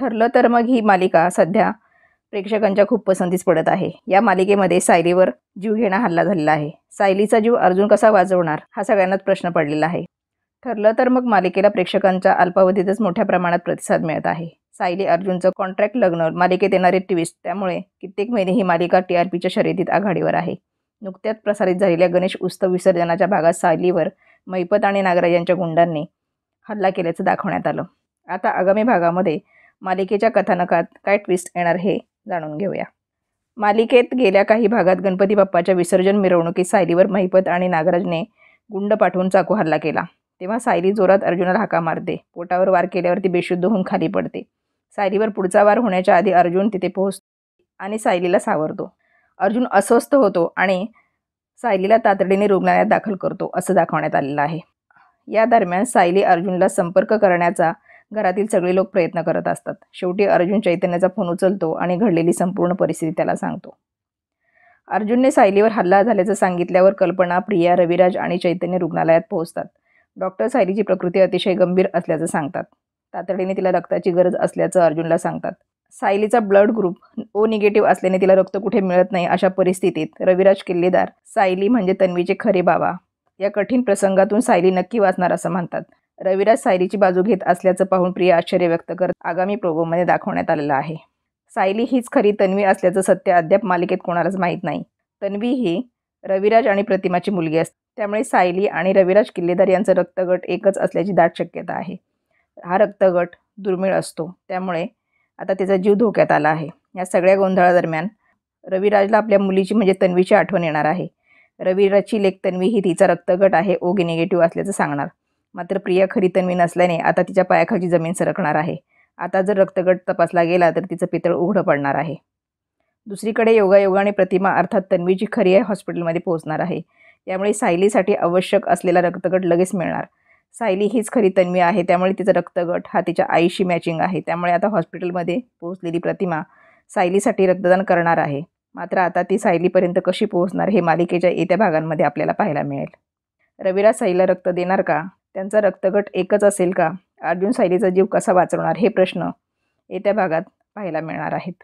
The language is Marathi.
ठरलं तर मग ही मालिका सध्या प्रेक्षकांच्या खूप पसंतीस पडत आहे. या मालिकेमध्ये सायलीवर जीवघेणा हल्ला झालेला आहे. सायलीचा जीव अर्जुन कसा वाजवणार हा सगळ्यांनाच प्रश्न पडलेला आहे. ठरलं तर मग मालिकेला प्रेक्षकांच्या अल्पावधीतच मोठ्या प्रमाणात प्रतिसाद मिळत आहे. सायली अर्जुनचं कॉन्ट्रॅक्ट लग्न मालिकेत येणारे ट्विस्ट त्यामुळे कित्येक महिने ही मालिका टी आर पीच्या शर्यतीत आघाडीवर आहे. नुकत्याच प्रसारित झालेल्या गणेश उत्सव विसर्जनाच्या भागात सायलीवर मैपत आणि नागराज यांच्या गुंडांनी हल्ला केल्याचं दाखवण्यात आलं. आता आगामी भागामध्ये मालिकेच्या कथानकात काय ट्विस्ट येणार हे जाणून घेऊया. मालिकेत गेल्या काही भागात गणपती बाप्पाच्या विसर्जन मिरवणुकीत सायलीवर महिपत आणि नागराजने गुंड पाठवून चाकू हल्ला केला. तेव्हा सायली जोरात अर्जुनाला हाका मारते. पोटावर वार केल्यावर ती बेशुद्ध होऊन खाली पडते. सायलीवर पुढचा वार होण्याच्या आधी अर्जुन तिथे पोहोचतो आणि सायलीला सावरतो. अर्जुन अस्वस्थ होतो आणि सायलीला तातडीने रुग्णालयात दाखल करतो असं दाखवण्यात आलेलं आहे. या दरम्यान सायली अर्जुनला संपर्क करण्याचा घरातील सगळे लोक प्रयत्न करत असतात. शेवटी अर्जुन चैतन्याचा फोन उचलतो आणि घडलेली संपूर्ण परिस्थिती त्याला सांगतो. अर्जुनने सायलीवर हल्ला झाल्याचं सांगितल्यावर कल्पना प्रिया रविराज आणि चैतन्य रुग्णालयात पोहोचतात. डॉक्टर सायलीची प्रकृती अतिशय गंभीर असल्याचं सांगतात. तातडीने तिला रक्ताची गरज असल्याचं अर्जुनला सांगतात. सायलीचा ब्लड ग्रुप ओ निगेटिव्ह असल्याने तिला रक्त कुठे मिळत नाही अशा परिस्थितीत रविराज किल्लेदार सायली म्हणजे तन्वीचे खरे बाबा. या कठीण प्रसंगातून सायली नक्की वाचणार असं म्हणतात. रविराज सायलीची बाजू घेत असल्याचं पाहून प्रिया आश्चर्य व्यक्त करत आगामी प्रोगोमध्ये दाखवण्यात आलेलं आहे. सायली हीच खरी तन्वी असल्याचं सत्य अद्याप मालिकेत कोणालाच माहीत नाही. तन्वी ही रविराज आणि प्रतिमाची मुलगी असते. त्यामुळे सायली आणि रविराज किल्लेदार यांचं रक्तगट एकच असल्याची दाट शक्यता आहे. हा रक्तगट दुर्मिळ असतो. त्यामुळे आता त्याचा जीव धोक्यात आला आहे. या सगळ्या गोंधळादरम्यान रविराजला आपल्या मुलीची म्हणजे तन्वीची आठवण येणार आहे. रविराजची लेख तन्वी ही तिचा रक्तगट आहे. ओगी निगेटिव्ह असल्याचं सांगणार. मात्र प्रिया खरी तन्वी नसल्याने आता तिच्या पायाखालची जमीन सरकणार आहे. आता जर रक्तगट तपासला गेला तर तिचं पितळ उघडं पडणार आहे. दुसरीकडे योगायोगाने प्रतिमा अर्थात तन्वीची खरी आहे हॉस्पिटलमध्ये पोहोचणार आहे. यामुळे सायलीसाठी आवश्यक असलेला रक्तगट लगेच मिळणार. सायली हीच खरी तन्वी आहे त्यामुळे तिचा रक्तगट हा तिच्या आईशी मॅचिंग आहे. त्यामुळे आता हॉस्पिटलमध्ये पोहोचलेली प्रतिमा सायलीसाठी रक्तदान करणार आहे. मात्र आता ती सायलीपर्यंत कशी पोहोचणार हे मालिकेच्या येत्या भागांमध्ये आपल्याला पाहायला मिळेल. रविराज साईला रक्त देणार का? त्यांचा रक्तगट एकच असेल का? अर्जुन सायलीचा जीव कसा वाचवणार? हे प्रश्न येत्या भागात पाहायला मिळणार आहेत.